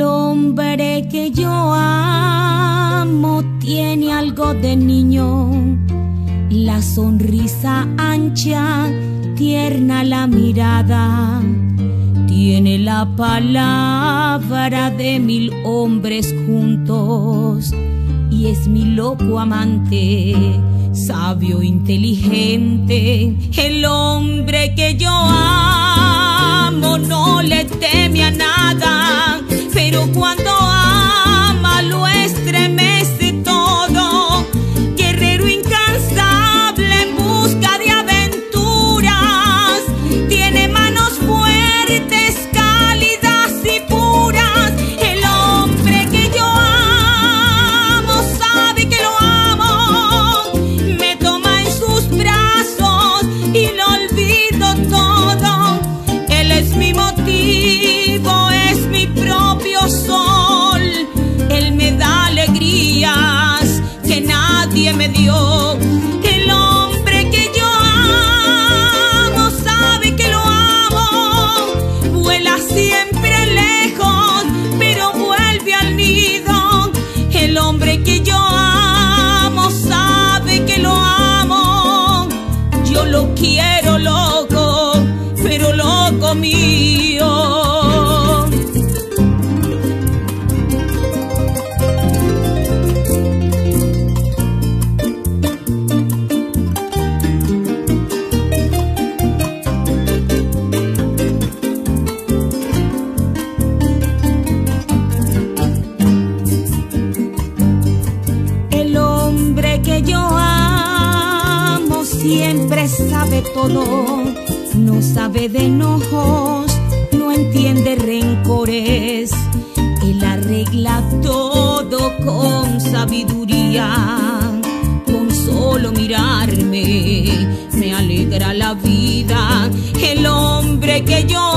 hombre que yo amo tiene algo de niño, la sonrisa ancha, tierna la mirada, tiene la palabra de mil hombres juntos. Y es mi loco amante, sabio, inteligente, el hombre que yo amo no le teme a nada pero siempre sabe todo, no sabe de enojos, no entiende rencores. Él arregla todo con sabiduría, con solo mirarme me alegra la vida. El hombre que yo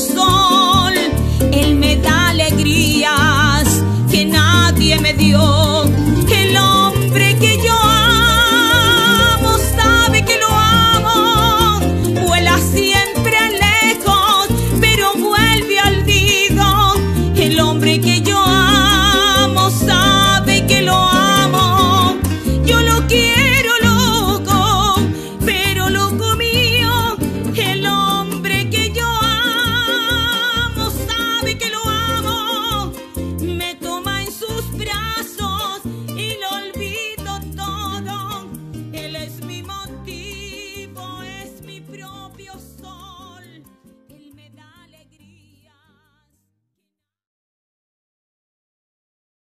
estou.